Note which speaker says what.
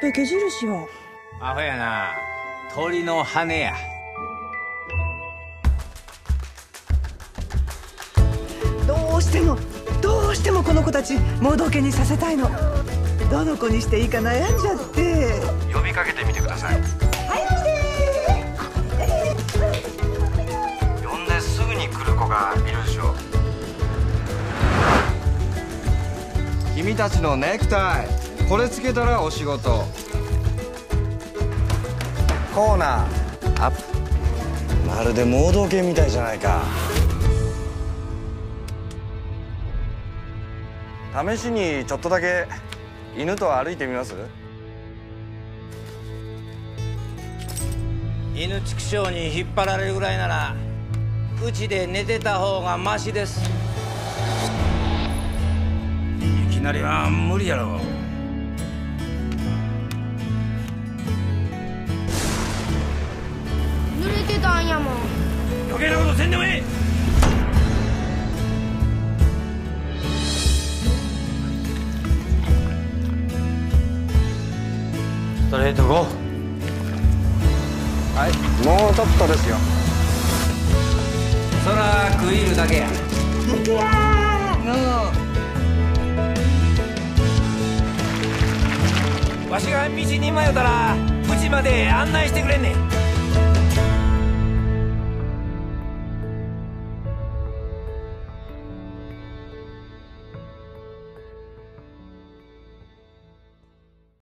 Speaker 1: ぺけ印は。
Speaker 2: アホやな。鳥の羽や。
Speaker 3: どうしてもどうしてもこの子たち盲導犬にさせたいの。どの子にしていいか悩んじゃって。
Speaker 4: 呼びかけてみてください。呼んですぐに来る子がいるでしょう。君たちのネクタイこれつけたらお仕事。コーナー。アップ。まるで盲導犬みたいじゃないか。試しにちょっとだけ犬と歩いてみます？
Speaker 2: 犬畜生に引っ張られるぐらいならうちで寝てた方がマシです。いきなりは無理やろ余計なことせんでもええ。ストレートゴー
Speaker 4: はいもうちょっとですよ。
Speaker 2: そら食い入るだけや。わしが道に迷ったらうちまで案内してくれんねん